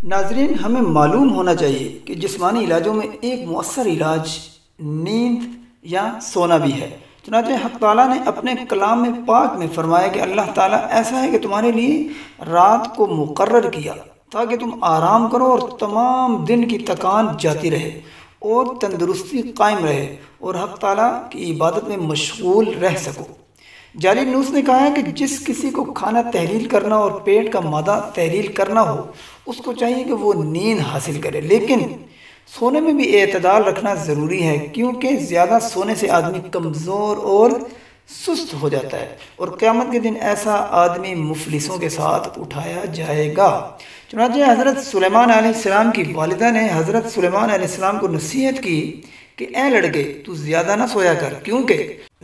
नाजरीन, हमें मालूम होना चाहिए कि जिसमानी इलाजों में एक मौसर इलाज नींद या सोना भी है। चुनाचे हक ताला ने अपने कलाम में पाक में फरमाया कि अल्लाह ताला ऐसा है कि तुम्हारे लिए रात को मुकर किया, ताकि तुम आराम करो और तमाम दिन की थकान जाती रहे और तंदुरुस्ती कायम रहे और हक ताला की इबादत में मशगूल रह सको। जाली न्यूज़ ने कहा है कि जिस किसी को खाना तहलील करना और पेट का मादा तहलील करना हो, उसको चाहिए कि वो नींद हासिल करे। लेकिन सोने में भी एतदाल रखना ज़रूरी है, क्योंकि ज़्यादा सोने से आदमी कमज़ोर और सुस्त हो जाता है और क़्यामत के दिन ऐसा आदमी मुफलिसों के साथ उठाया जाएगा। चुनाच हज़रत सलेमान आसमाम की वालदा ने हज़रत सलेमान आसमाम को नसीहत की कि ए लड़के, तू ज़्यादा ना सोया कर, क्योंकि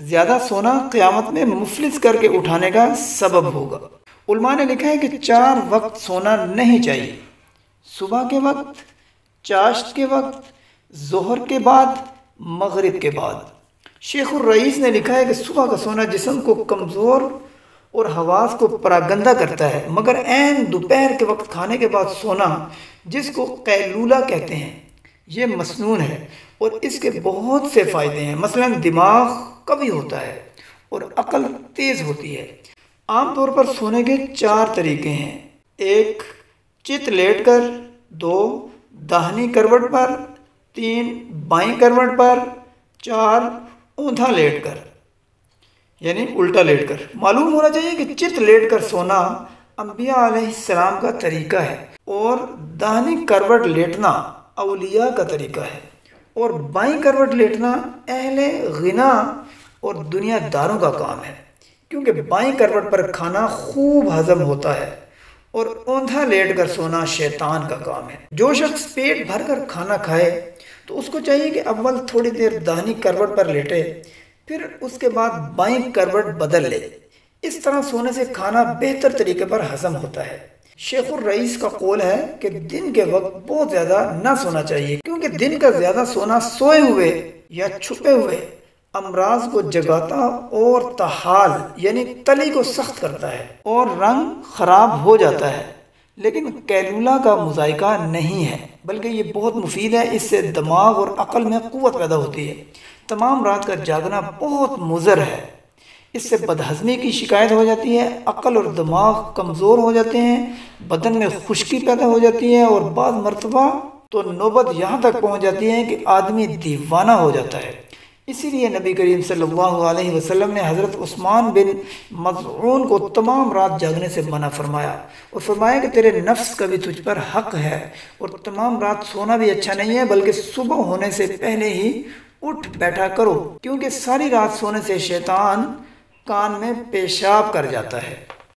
ज़्यादा सोना क़यामत में मुफलिस करके उठाने का सबब होगा। उलमा ने लिखा है कि चार वक्त सोना नहीं चाहिए। सुबह के वक्त, चाश्त के वक्त, जोहर के बाद, मगरिब के बाद। शेख रईस ने लिखा है कि सुबह का सोना जिसम को कमज़ोर और हवास को परागंदा करता है, मगर एन दोपहर के वक्त खाने के बाद सोना, जिसको कैलूला कहते हैं ये मसनून है और इसके बहुत से फ़ायदे हैं। मसलन दिमाग कभी होता है और अकल तेज़ होती है। आमतौर पर सोने के चार तरीके हैं। एक चित लेट कर दो दाहनी करवट पर। तीन बाई करवट पर। चार ऊंधा लेट कर यानी उल्टा लेट कर मालूम होना चाहिए कि चित लेट कर सोना अम्बिया सलाम का तरीका है। और दाहनी करवट लेटना अलिया का तरीका है। और बाई करवट लेटना अहले गना और दुनियादारों का काम है। क्योंकि बाई करवट पर खाना खूब हजम होता है और औंधा लेट कर सोना शैतान का काम है। जो शख्स पेट भर कर खाना खाए तो उसको चाहिए कि अव्वल थोड़ी देर दानी करवट पर लेटे, फिर उसके बाद बाई करवट बदल ले। इस तरह सोने से खाना बेहतर तरीके पर हजम होता है। शेख रईस का कौल है कि दिन के वक्त बहुत ज़्यादा ना सोना चाहिए, क्योंकि दिन का ज़्यादा सोना सोए हुए या छुपे हुए अमराज को जगाता और तहाल, यानी तली को सख्त करता है और रंग खराब हो जाता है। लेकिन कैलूला का मुजायका नहीं है, बल्कि ये बहुत मुफीद है, इससे दिमाग और अकल में क़वत पैदा होती है। तमाम रात का जागना बहुत मुजर है। इससे बदहजमी की शिकायत हो जाती है, अकल और दिमाग कमज़ोर हो जाते हैं, बदन में खुश्की पैदा हो जाती है और बाद मरतबा तो नौबत यहाँ तक पहुँच जाती है कि आदमी दीवाना हो जाता है। इसीलिए नबी करीम सल्लल्लाहु अलैहि वसल्लम ने हज़रत उस्मान बिन मजून को तमाम रात जागने से मना फरमाया और फरमाया कि तेरे नफ्स का भी तुझ पर हक है और तमाम रात सोना भी अच्छा नहीं है, बल्कि सुबह होने से पहले ही उठ बैठा करो, क्योंकि सारी रात सोने से शैतान कान में पेशाब कर जाता है।